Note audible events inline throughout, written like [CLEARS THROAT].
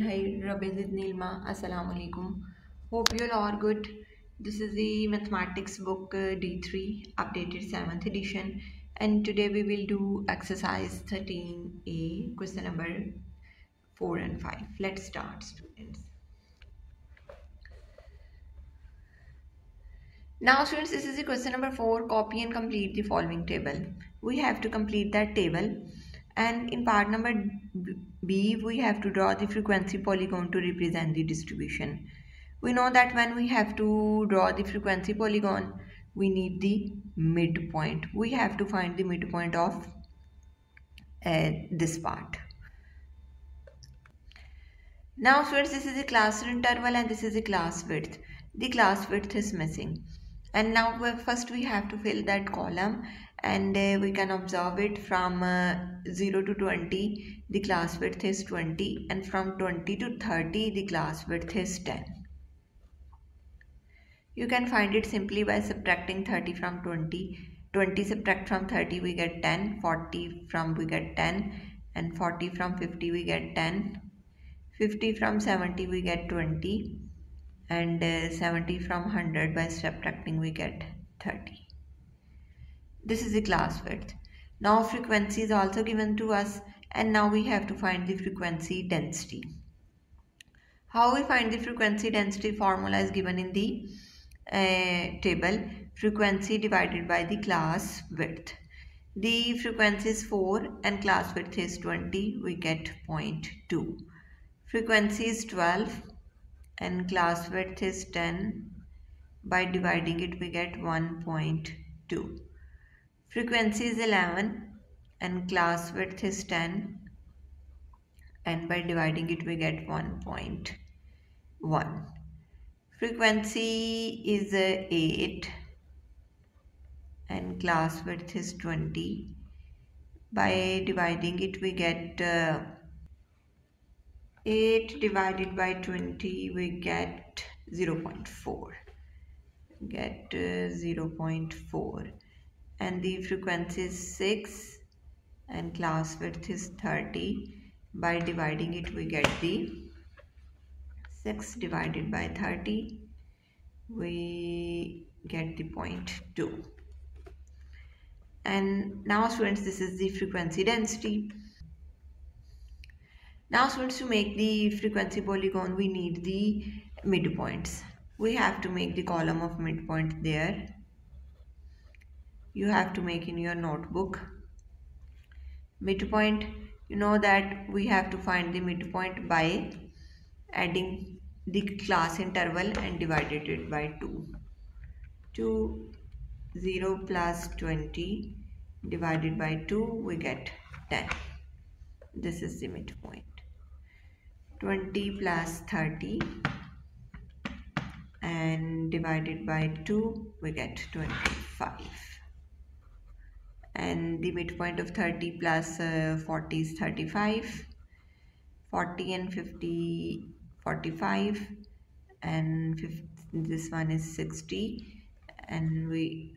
Hayr. Rabbi zidni ilma. Assalamu alaikum. Hope you all are good. This is the mathematics book uh, D3 updated 7th edition and today we will do exercise 13a question number 4 and 5. Let's start students. Now students this is the question number 4 copy and complete the following table. We have to complete that table and in part number B we have to draw the frequency polygon to represent the distribution. We know that when we have to draw the frequency polygon we need the midpoint. We have to find the midpoint of uh, this part. Now students this is the class interval and this is the class width. The class width is missing and now first we have to fill that column and uh, we can observe it from uh, 0 to 20 the class width is 20 and from 20 to 30 the class width is 10 you can find it simply by subtracting 30 from 20 20 subtract from 30 we get 10 40 from we get 10 and 40 from 50 we get 10 50 from 70 we get 20 and uh, 70 from 100 by subtracting we get 30 this is the class width. Now frequency is also given to us and now we have to find the frequency density. How we find the frequency density formula is given in the uh, table frequency divided by the class width. The frequency is 4 and class width is 20 we get 0.2. Frequency is 12 and class width is 10 by dividing it we get 1.2 frequency is 11 and class width is 10 and by dividing it we get 1.1 frequency is uh, 8 and class width is 20 by dividing it we get uh, 8 divided by 20 we get 0 0.4 get uh, 0 0.4 and the frequency is 6 and class width is 30 by dividing it we get the 6 divided by 30 we get the point 2 and now students this is the frequency density. Now students to make the frequency polygon we need the midpoints. We have to make the column of midpoint there you have to make in your notebook. Midpoint you know that we have to find the midpoint by adding the class interval and divided it by 2 2 0 plus 20 divided by 2 we get 10 this is the midpoint. 20 plus 30 and divided by 2 we get 25 and the midpoint of 30 plus, uh, 40 is 35 40 and 50 45 and 50, this one is 60 and we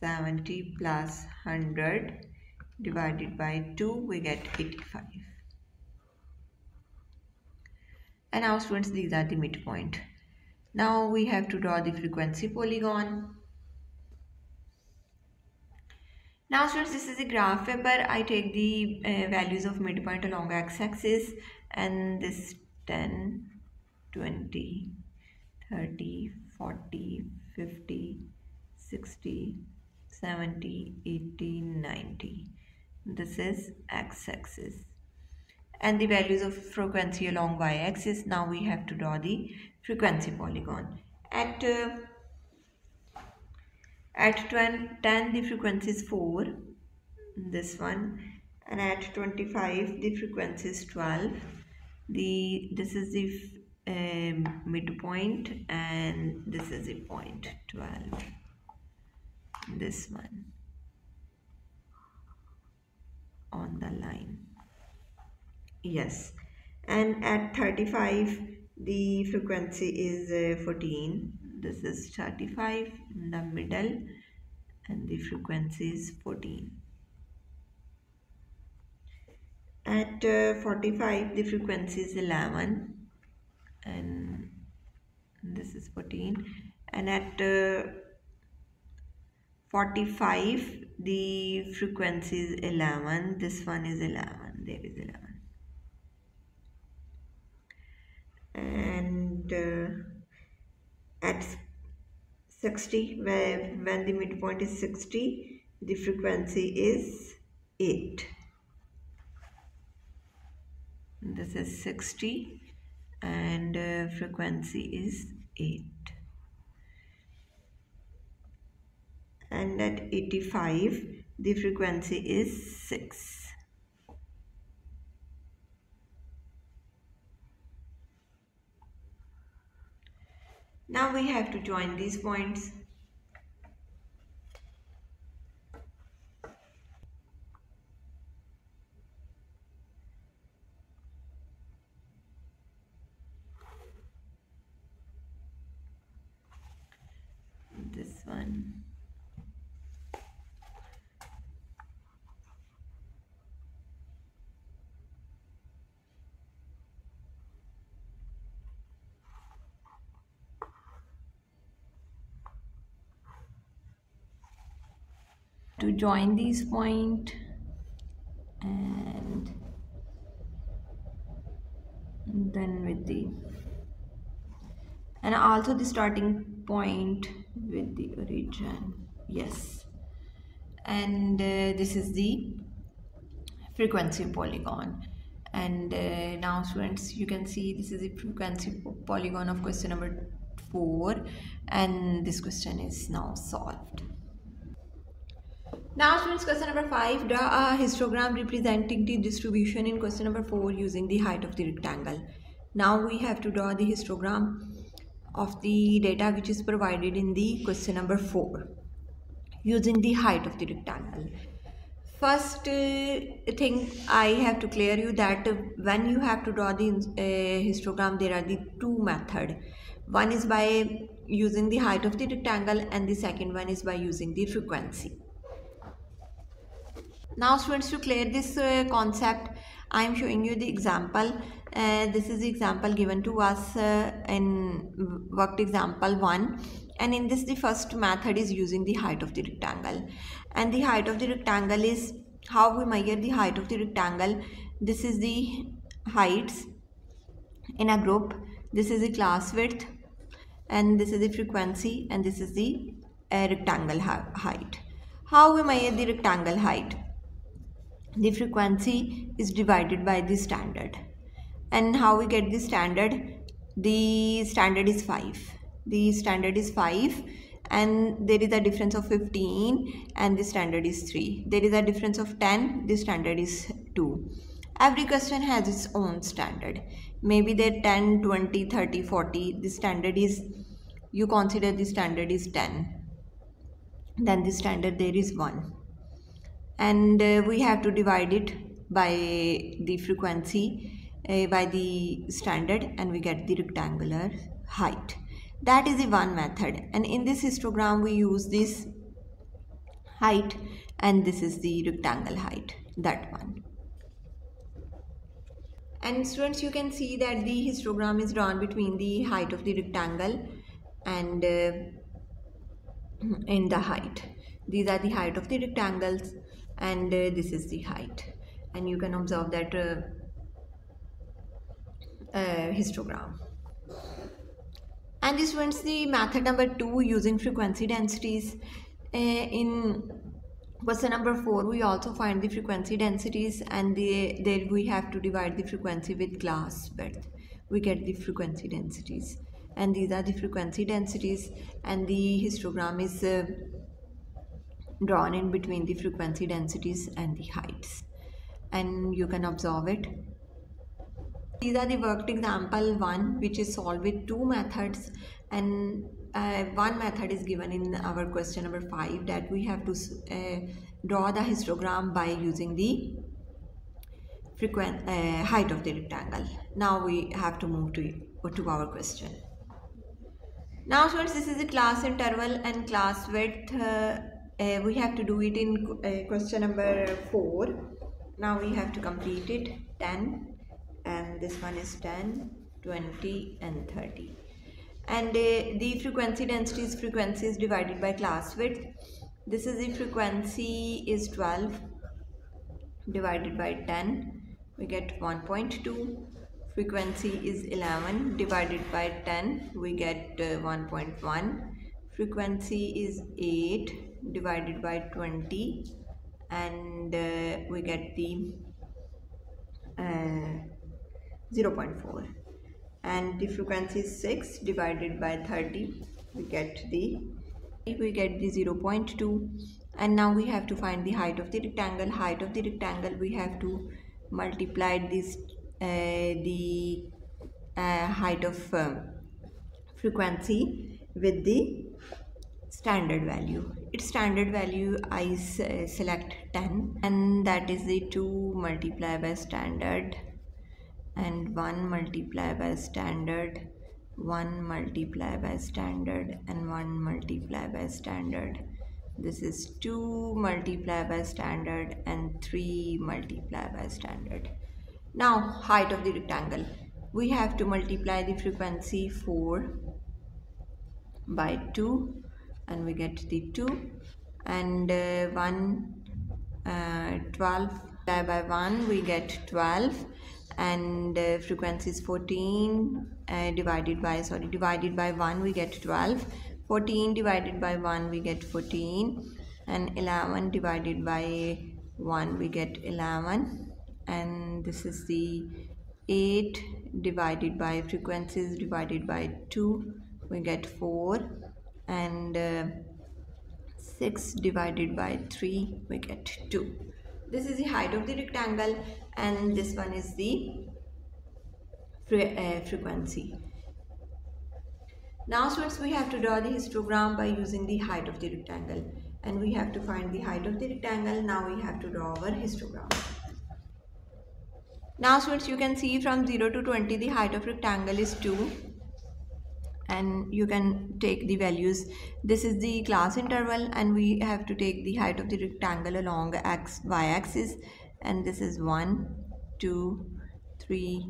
70 plus 100 divided by 2 we get 85 and now students these are the midpoint. Now we have to draw the frequency polygon Now students, this is a graph paper. I take the uh, values of midpoint along x-axis and this 10, 20, 30, 40, 50, 60, 70, 80, 90. This is x-axis. And the values of frequency along y-axis. Now we have to draw the frequency polygon. At uh, at 10 the frequency is 4 this one and at 25 the frequency is 12 the this is the um, midpoint and this is the point 12 this one. On the line. Yes. And at 35 the frequency is uh, 14 this is 35 in the middle and the frequency is 14 at uh, 45 the frequency is 11 and this is 14 and at uh, 45 the frequency is 11 this one is 11 there is 11 and uh, at 60 where when the midpoint is 60 the frequency is 8 this is 60 and uh, frequency is 8 and at 85 the frequency is 6 now we have to join these points to join these point and then with the and also the starting point with the origin. Yes. And uh, this is the frequency polygon. And uh, now students you can see this is the frequency polygon of question number 4 and this question is now solved now students question number 5 draw a histogram representing the distribution in question number 4 using the height of the rectangle. Now we have to draw the histogram of the data which is provided in the question number 4 using the height of the rectangle. First uh, thing I have to clear you that when you have to draw the uh, histogram there are the two method. One is by using the height of the rectangle and the second one is by using the frequency. Now students to clear this uh, concept I am showing you the example. Uh, this is the example given to us uh, in worked example 1 and in this the first method is using the height of the rectangle and the height of the rectangle is how we measure the height of the rectangle. This is the heights in a group. This is the class width and this is the frequency and this is the uh, rectangle height. How we measure the rectangle height? The frequency is divided by the standard. And how we get the standard? The standard is 5 the standard is 5 and there is a difference of 15 and the standard is 3 there is a difference of 10 the standard is 2 every question has its own standard. Maybe there 10 20 30 40 the standard is you consider the standard is 10 then the standard there is 1 and uh, we have to divide it by the frequency uh, by the standard and we get the rectangular height. That is the one method. And in this histogram we use this height and this is the rectangle height that one. And students you can see that the histogram is drawn between the height of the rectangle and uh, [CLEARS THROAT] in the height. These are the height of the rectangles and uh, this is the height. And you can observe that uh, uh, histogram. And this one's the method number two using frequency densities. Uh, in question number four we also find the frequency densities and the, there we have to divide the frequency with class width. We get the frequency densities. And these are the frequency densities and the histogram is uh, drawn in between the frequency densities and the heights. And you can observe it. These are the worked example one which is solved with two methods. And uh, one method is given in our question number five that we have to uh, draw the histogram by using the frequent uh, height of the rectangle. Now we have to move to to our question. Now students this is the class interval and class width uh, we have to do it in uh, question number 4 now we have to complete it. 10 and this one is 10 20 and 30 and uh, the frequency density is frequencies divided by class width. This is the frequency is 12 divided by 10 we get 1.2 frequency is 11 divided by 10 we get uh, 1.1 frequency is 8 divided by 20 and uh, we get the uh, 0.4 and the frequency is 6 divided by 30 we get the we get the 0.2 and now we have to find the height of the rectangle. Height of the rectangle we have to multiply this uh, the uh, height of um, frequency with the standard value. Its standard value I uh, select 10 and that is the 2 multiply by standard and 1 multiply by standard 1 multiply by standard and 1 multiply by standard. This is 2 multiply by standard and 3 multiply by standard. Now height of the rectangle. We have to multiply the frequency 4 by 2 and we get the 2 and uh, 1 uh, 12 by 1 we get 12 and uh, frequency is 14 uh, divided by sorry divided by 1 we get 12 14 divided by 1 we get 14 and 11 divided by 1 we get 11 and this is the 8 divided by frequencies divided by 2 we get 4 and uh, 6 divided by 3 we get 2 this is the height of the rectangle and this one is the fre uh, frequency. Now students we have to draw the histogram by using the height of the rectangle and we have to find the height of the rectangle. Now we have to draw our histogram. Now students you can see from 0 to 20 the height of rectangle is 2 and you can take the values. This is the class interval and we have to take the height of the rectangle along x y axis. And this is 1 2 3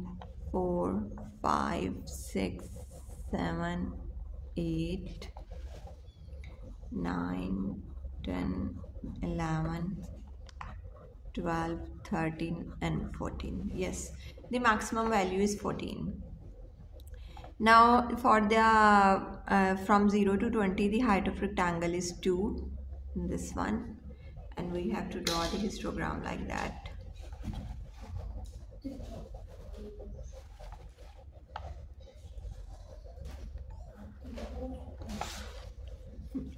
4 5 6 7 8 9 10 11 12 13 and 14 yes the maximum value is 14 now for the uh, from 0 to 20 the height of rectangle is 2 in this one. And we have to draw the histogram like that.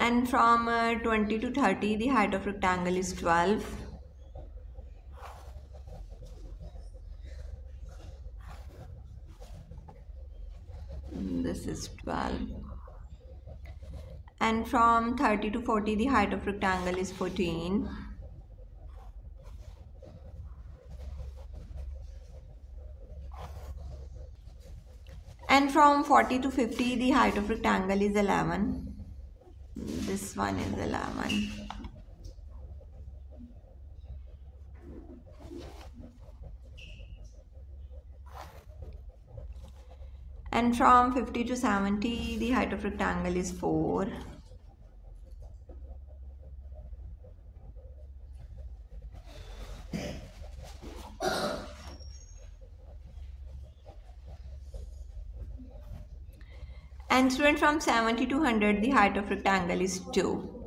And from uh, 20 to 30 the height of rectangle is 12 this is 12 and from 30 to 40 the height of rectangle is 14 and from 40 to 50 the height of rectangle is 11 this one is 11 and from 50 to 70 the height of rectangle is 4 and student from 70 to 100 the height of rectangle is 2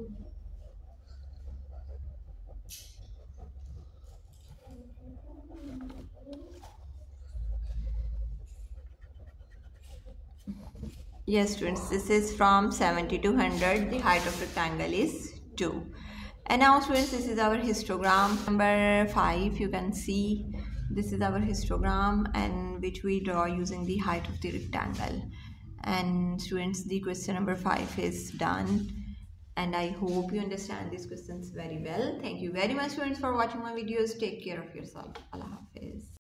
Yes students, this is from 70 to 100. The height of rectangle is 2. And now students, this is our histogram. Number 5, you can see this is our histogram and which we draw using the height of the rectangle. And students, the question number 5 is done. And I hope you understand these questions very well. Thank you very much students for watching my videos. Take care of yourself. Allah Hafiz.